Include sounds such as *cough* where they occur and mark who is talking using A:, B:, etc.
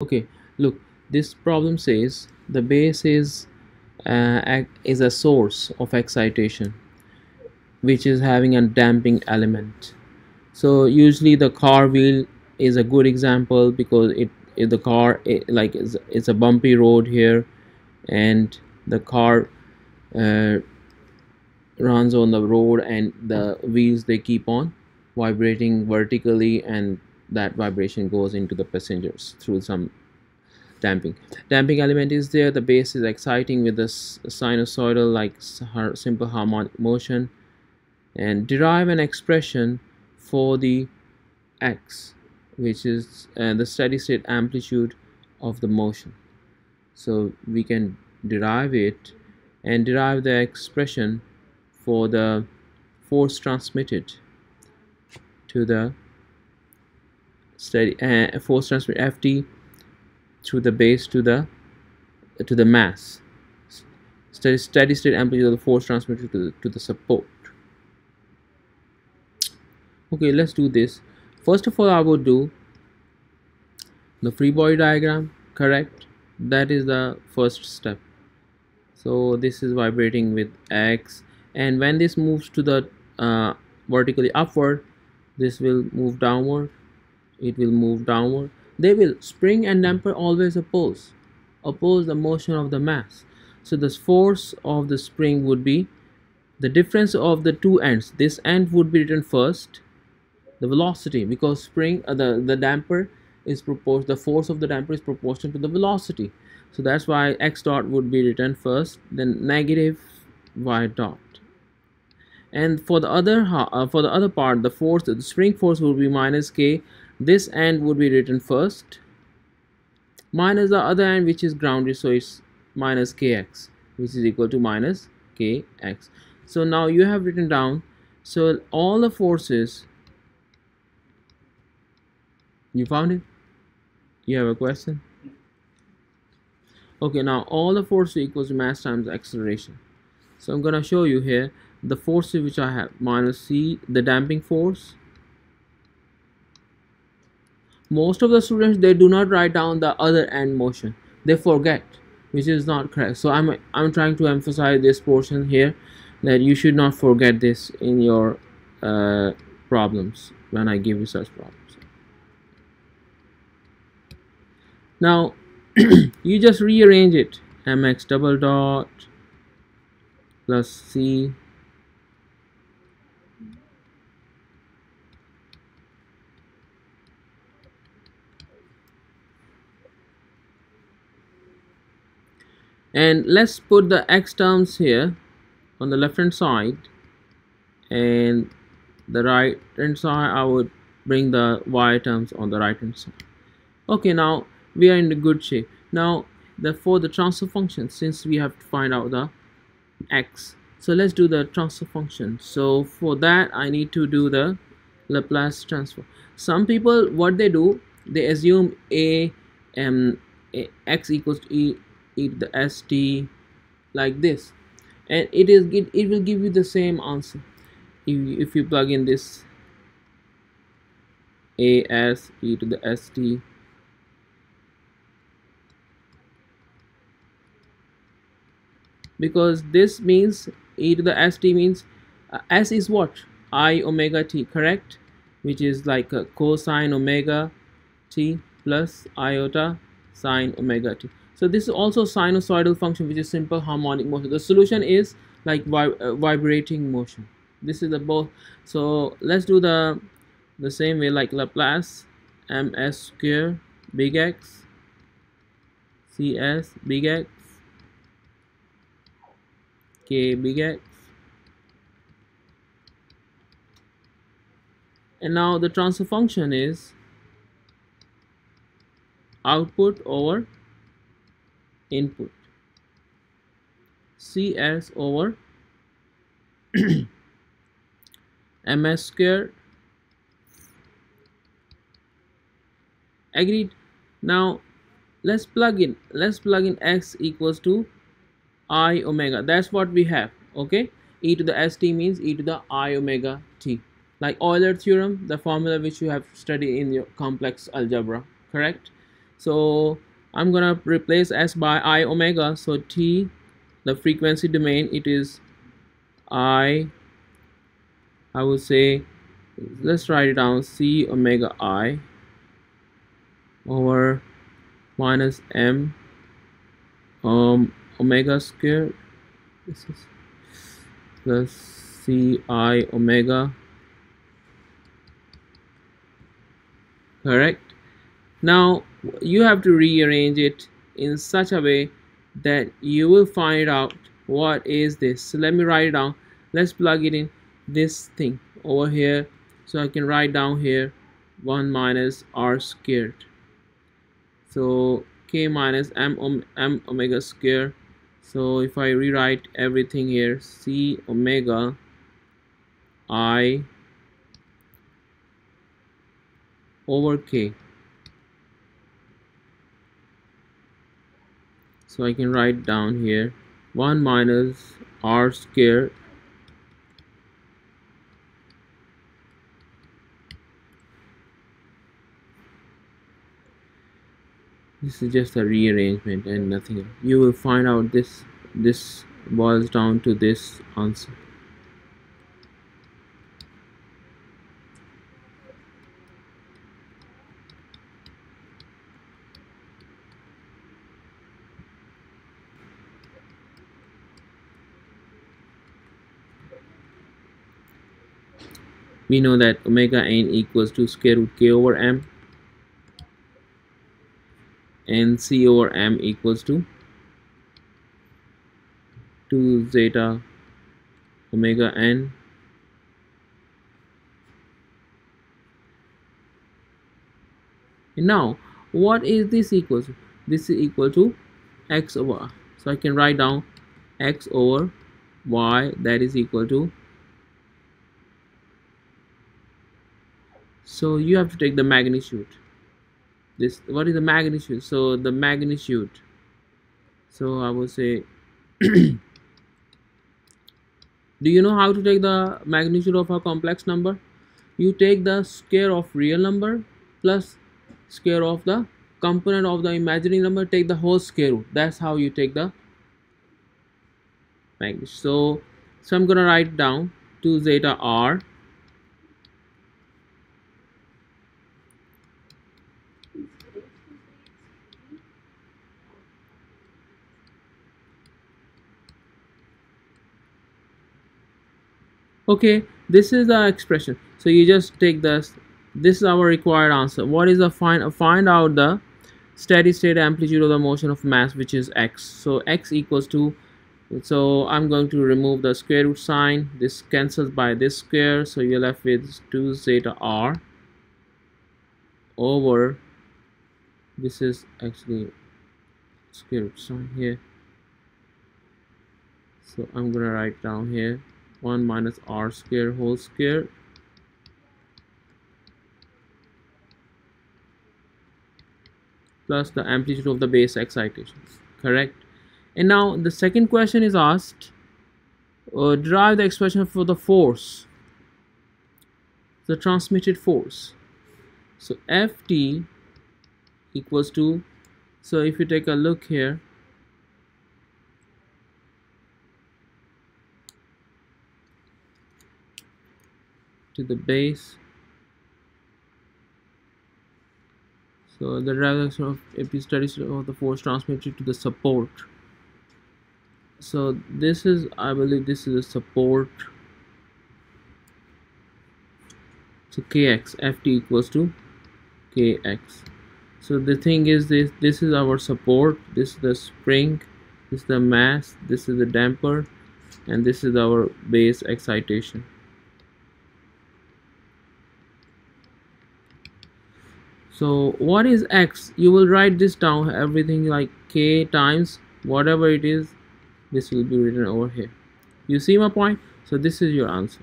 A: okay look this problem says the base is uh, is a source of excitation which is having a damping element. So usually the car wheel is a good example because it, the car it, like it's, it's, a bumpy road here and the car uh, runs on the road and the wheels they keep on vibrating vertically and that vibration goes into the passengers through some damping. Damping element is there. The base is exciting with the sinusoidal like simple harmonic motion and derive an expression for the x which is uh, the steady state amplitude of the motion. So we can derive it and derive the expression for the force transmitted to the steady uh, force transfer ft through the base to the to the mass. Steady, steady state amplitude of the force transmitted to the, to the support. Okay let's do this. First of all I would do the free body diagram correct? That is the first step. So this is vibrating with X and when this moves to the uh, vertically upward this will move downward it will move downward. They will spring and damper always oppose oppose the motion of the mass. So the force of the spring would be the difference of the two ends. This end would be written first the velocity because spring uh, the the damper is proposed the force of the damper is proportional to the velocity. So that's why x dot would be written first then negative y dot. And for the other uh, for the other part the force the spring force will be minus k this end would be written first. Minus the other end which is grounded so it's minus kx which is equal to minus kx. So now you have written down so all the forces you found it? You have a question? Okay now all the force equals mass times acceleration. So I'm gonna show you here the forces which I have minus c the damping force most of the students they do not write down the other end motion. They forget which is not correct. So i'm i'm trying to emphasize this portion here that you should not forget this in your uh, problems when i give you such problems. Now *clears throat* you just rearrange it. Mx double dot plus c and let's put the x terms here on the left hand side. And the right hand side I would bring the y terms on the right hand side. Okay now we are in good shape. Now therefore the transfer function since we have to find out the x. So let's do the transfer function. So for that I need to do the Laplace transfer. Some people what they do they assume a um, a, x equals to e it the st like this. And it is it will give you the same answer. If, if you plug in this a s e to the st because this means e to the st means uh, s is what? I omega t correct? Which is like cosine omega t plus iota sine omega t so this is also sinusoidal function which is simple harmonic motion. The solution is like uh, vibrating motion. This is the both. So let's do the the same way like Laplace ms square big X cs big X k big X. And now the transfer function is output over input. Cs over *clears throat* ms square. Agreed. Now let's plug in. Let's plug in x equals to i omega. That's what we have okay? E to the st means e to the i omega t. Like Euler theorem the formula which you have studied in your complex algebra correct? So I'm gonna replace s by i omega. So t the frequency domain it is i I would say let's write it down c omega i over minus m um omega squared this is plus c i omega. Correct now you have to rearrange it in such a way that you will find out what is this. So let me write it down. Let's plug it in this thing over here. So I can write down here 1 minus r squared. So k minus m, om m omega square. So if I rewrite everything here c omega i over k so I can write down here 1 minus r squared this is just a rearrangement and nothing else. you will find out this this boils down to this answer we know that omega n equals to square root k over m and c over m equals to 2 zeta omega n. And now what is this equals? This is equal to x over so I can write down x over y that is equal to so you have to take the magnitude. This what is the magnitude? So the magnitude. So I would say *clears throat* do you know how to take the magnitude of a complex number? You take the square of real number plus square of the component of the imaginary number. Take the whole square root. That's how you take the magnitude. So so I'm gonna write down 2 zeta r okay this is the expression. So you just take this this is our required answer. What is the find find out the steady state amplitude of the motion of mass which is x. So x equals to so I'm going to remove the square root sign. This cancels by this square. So you're left with 2 zeta r over this is actually square root sign here. So I'm gonna write down here 1 minus r square whole square plus the amplitude of the base excitations correct? And now the second question is asked uh, derive the expression for the force the transmitted force. So ft equals to so if you take a look here to the base. So the direction of AP studies of the force transmitted to the support. So this is I believe this is a support. So kx ft equals to kx. So the thing is this this is our support. This is the spring. This is the mass. This is the damper. And this is our base excitation so what is x? You will write this down everything like k times whatever it is. This will be written over here. You see my point? So this is your answer